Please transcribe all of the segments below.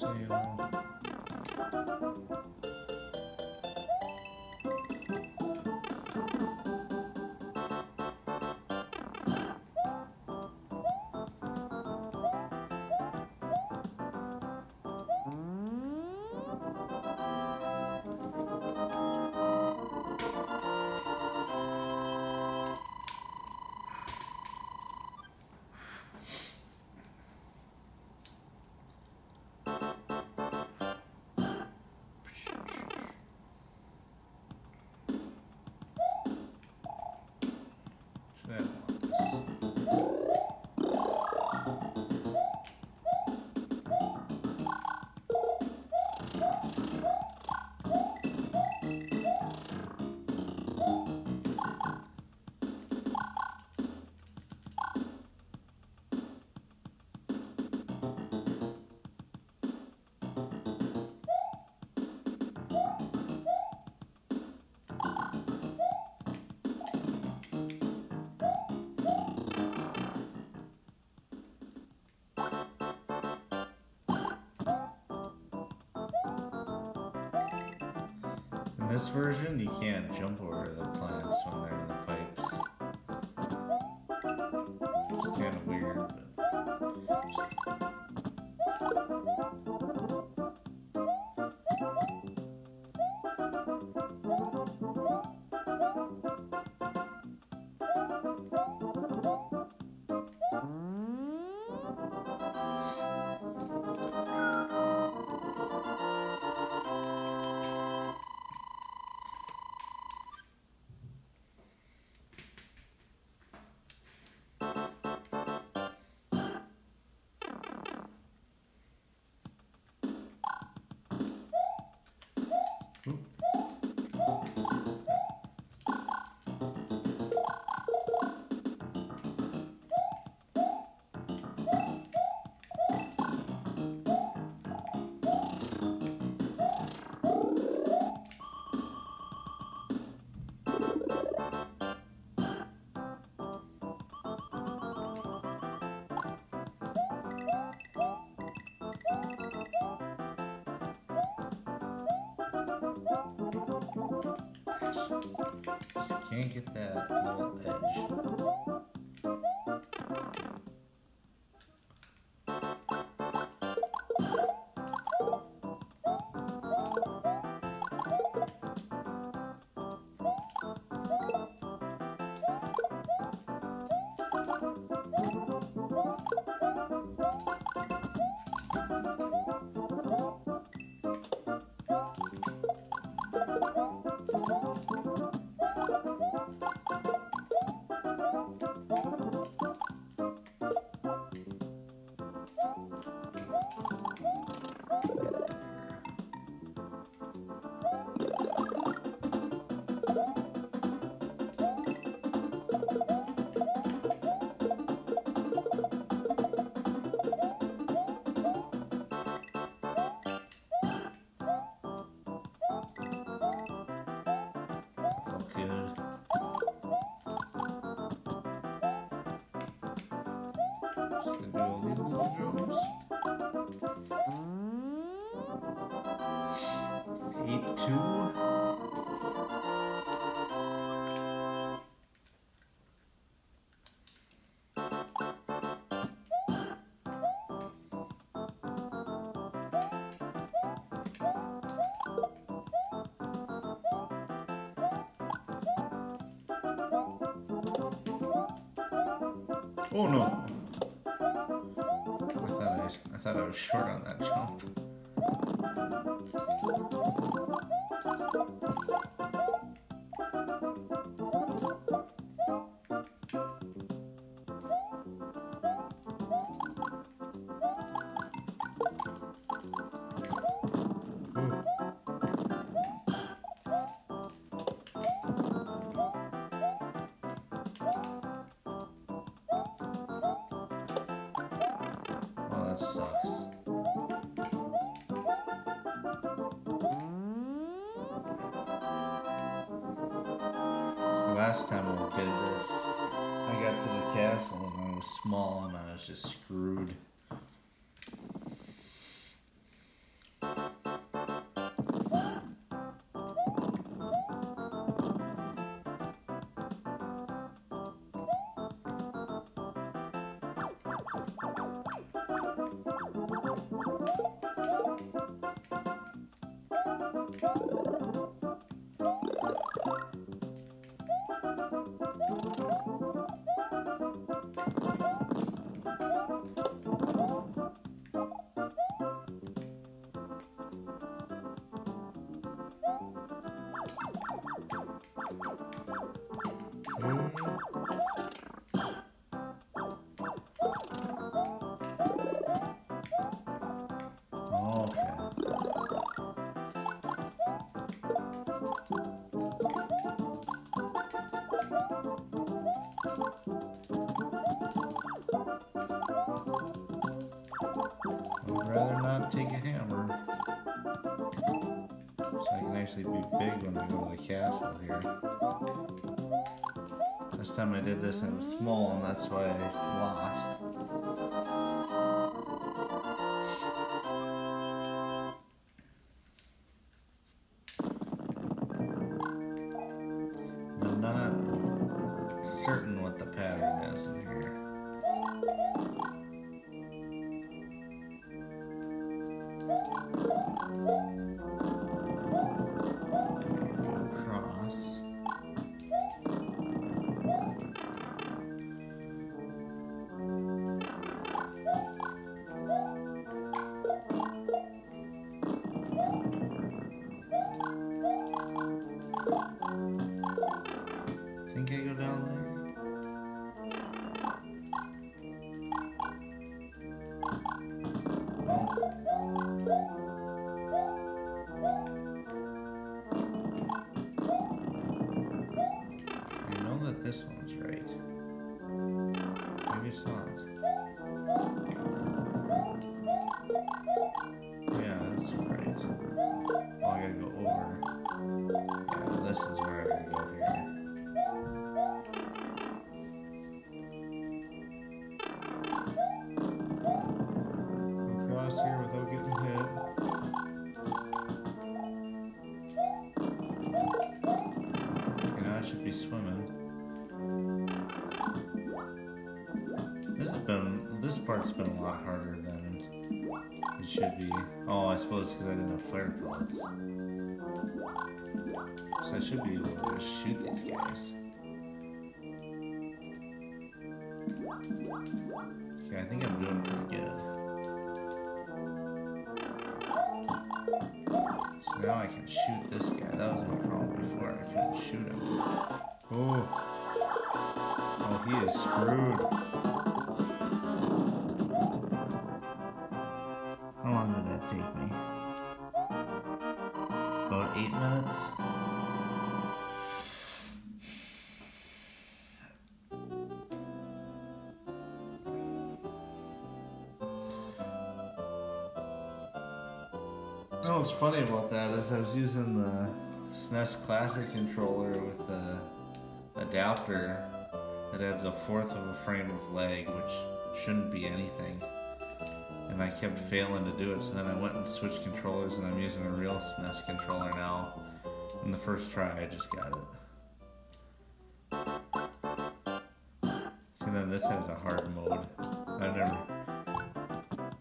sail. Should this version, you can't jump over the plants when they're in the can't get that little edge. Oh no! I thought I, I thought I was short on that jump. last time we did this, I got to the castle and I was small and I was just screwed. Thank Thank you. Actually be big when we go to the castle here. Last time I did this, it was small, and that's why I lost. Been a lot harder than it should be. Oh, I suppose because I didn't have flare pellets. So I should be able to shoot these guys. Okay, I think I'm doing pretty good. So now I can shoot this guy. That was my problem before. I couldn't shoot him. Oh. Oh, he is screwed. Take me? About eight minutes? Oh, what's funny about that is I was using the SNES Classic controller with the adapter that adds a fourth of a frame of lag, which shouldn't be anything and I kept failing to do it. So then I went and switched controllers, and I'm using a real SNES controller now. In the first try, I just got it. So then this has a hard mode. I've never.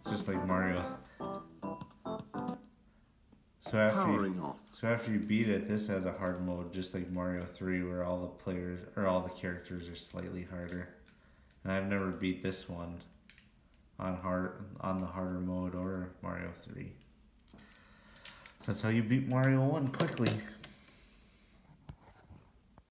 It's just like Mario. So after you, so after you beat it, this has a hard mode, just like Mario 3, where all the players or all the characters are slightly harder. And I've never beat this one on hard on the harder mode or Mario 3. So that's how you beat Mario 1 quickly.